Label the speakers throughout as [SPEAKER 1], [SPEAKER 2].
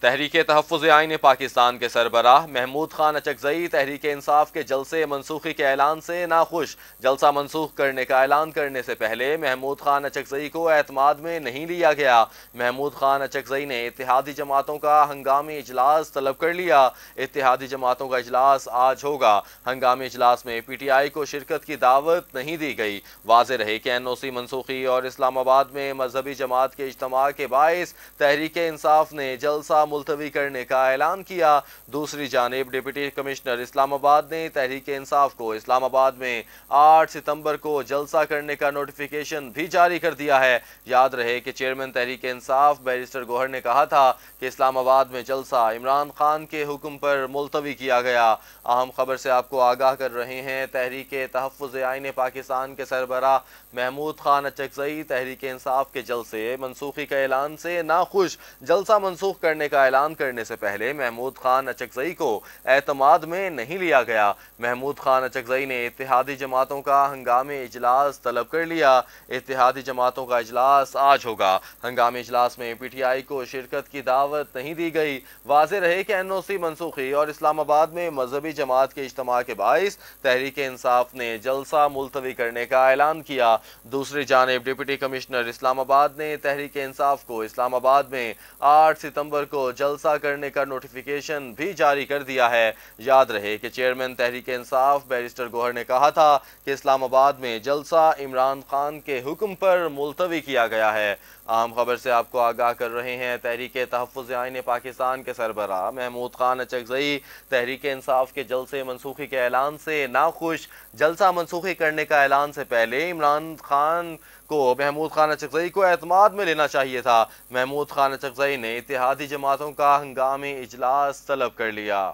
[SPEAKER 1] تحریک تحفظ آئین پاکستان کے سربراہ محمود خان اچکزئی تحریک انصاف کے جلسے منسوخی کے اعلان سے ناخوش۔ جلسہ منسوخ کرنے کا اعلان کرنے سے پہلے محمود خان اچکزئی کو اعتماد میں نہیں لیا گیا۔ محمود خان اچکزئی نے اتحادی جماعتوں کا ہنگامی اجلاس طلب کر لیا۔ اتحادی جماعتوں کا اجلاس آج ہوگا۔ ہنگامی اجلاس میں پی ٹی آئی کو شرکت کی دعوت نہیں دی گئی۔ واضح رہے کہ این او سی منسوخی اور اسلام آباد میں مذہبی جماعت کے اجتماع کے باعث تحریک انصاف نے جلسہ ملتوی کرنے کا اعلان کیا۔ دوسری جانب ڈپٹی کمشنر اسلام آباد نے تحریک انصاف کو اسلام آباد میں آٹھ ستمبر کو جلسہ کرنے کا نوٹیفیکیشن بھی جاری کر دیا ہے۔ یاد رہے کہ چیئرمین تحریک انصاف بیرسٹر گوہر نے کہا تھا کہ اسلام آباد میں جلسہ عمران خان کے حکم پر ملتوی کیا گیا۔ اہم خبر سے آپ کو آگاہ کر رہے ہیں، تحریک تحفظ آئین پاکستان کے سربراہ محمود خان اچکزئی تحریک انصاف کے جلسے منسوخی کا اعلان سے ناخوش۔ جلسہ منسوخ کرنے کا کا اعلان کرنے سے پہلے محمود خان اچکزئی کو اعتماد میں نہیں لیا گیا۔ محمود خان اچکزئی نے اتحادی جماعتوں کا ہنگامی اجلاس طلب کر لیا۔ اتحادی جماعتوں کا اجلاس آج ہوگا۔ ہنگامی اجلاس میں پی ٹی آئی کو شرکت کی دعوت نہیں دی گئی۔ واضح رہے کہ این او سی منسوخی اور اسلام آباد میں مذہبی جماعت کے اجتماع کے باعث تحریک انصاف نے جلسہ ملتوی کرنے کا اعلان کیا۔ دوسری جانب ڈپٹی کمشنر اسلام آباد نے تحریک انصاف کو اسلام آباد میں آٹھ ستمبر کو کو جلسہ کرنے کا نوٹیفیکیشن بھی جاری کر دیا ہے۔ یاد رہے کہ چیئرمین تحریک انصاف بیرسٹر گوہر نے کہا تھا کہ اسلام آباد میں جلسہ عمران خان کے حکم پر ملتوی کیا گیا ہے۔ عام خبر سے آپ کو آگاہ کر رہے ہیں، تحریک تحفظ آئین پاکستان کے سربراہ محمود خان اچکزئی تحریک انصاف کے جلسے منسوخی کے اعلان سے ناخوش۔ جلسہ منسوخی کرنے کا اعلان سے پہلے عمران خان کو محمود خان اچکزئی کو اعتماد میں لینا چاہیے تھا۔ محمود خان اچکزئی نے اتحادی جماعتوں کا ہنگامی اجلاس طلب کر لیا۔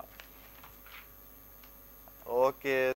[SPEAKER 1] اوکے۔